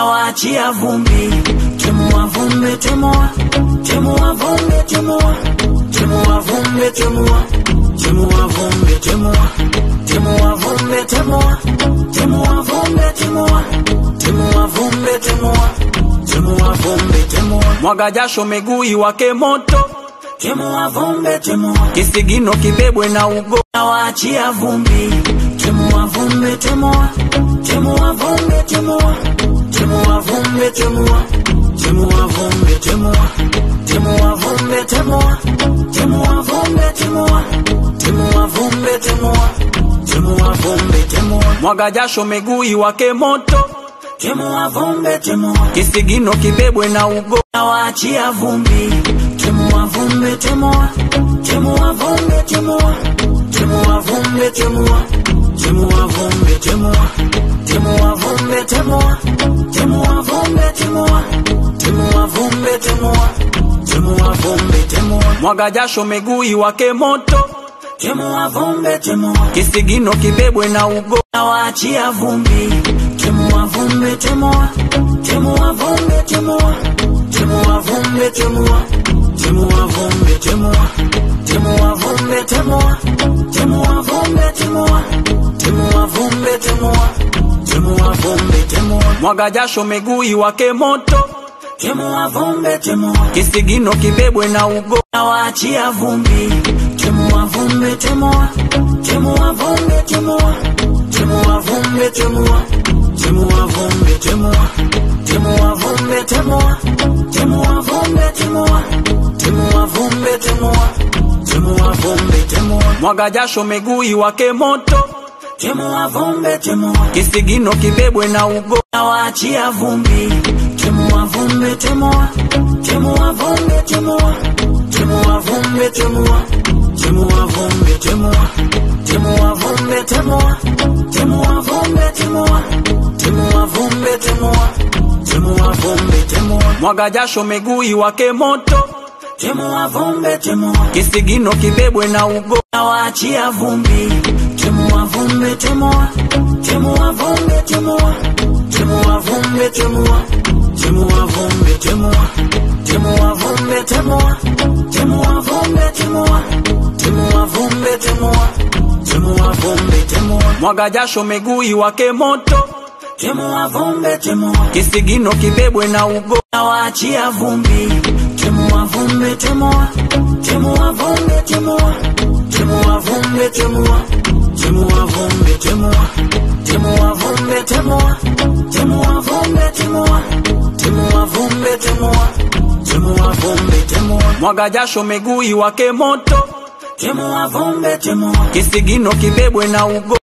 nawaachia vumbi, temua vumbi, temua, temua vumbi, temua, temua vumbi, temua, temua vumbi, temua, temua vumbi, temua, temua vumbi, temua, temua vumbi, temua, temua vumbi, temua, mwaga jasho miguu iwake moto, Temua vumbi, temua, kisigino kibebwe na ugo, nawaachia vumbi, temua vumbi, temua, temua vumbi, timua, vumbe temua temua vumbe temua temua vumbe temua temua vumbe temua temua vumbe temua temua vumbe temua. Mwaga jasho miguu iwake moto. Temua vumbe temua. Kisigino kibebwe na ugo. Na waachia vumbi. Temua vumbe temua temua vumbe temua temua vumbe temua temua vumbe temua temua vumbe temua temua vumbi, temua temua vumbi, temua temua vumbi, temua mwaga jasho miguu wake moto temua vumbi, temua kisigino kibebwe na ugo na waachia vumbi, temua vumbi, temua temua vumbi, temua temua vumbi, temua temua vumbi, temua temua vumbe, temua temua vumbi, temua temua vumbi, temua mwaga jasho miguu wake moto. Temua vumbe, temua kisigino kibebwe na ugo, na waachia vumbi. Temua vumbe, temua, temua vumbe, temua, temua vumbe, temua, temua vumbe, temua, temua vumbe, temua, temua vumbe, temua, temua vumbe, temua, temua vumbe, temua, mwaga jasho miguu wake moto. Temua vumbe, temua kisigino kibebwe na ugo na waachia vumbi. Temua vumbe, temua temua vumbe, temua temua vumbe, temua temua vumbe, temua temua vumbe, temua temua vumbe, temua temua vumbe, temua temua vumbe, temua mwaga jasho miguu wake moto Temua vumbe, temua kisigino kibebwe na ugo na waachia vumbi. Tumuavumbe, temua, iwa temua, temuavumbe, mwaga jasho miguu wake moto Temua vumbe temua, kisigino kibebwe na ugo, na waachia vumbi. Temua vumbe temua, temua vumbe temua, temua vumbe temua Témoin, vombe, Mwaga jasho miguu iwake moto. Kisigino kibebwe na ugo.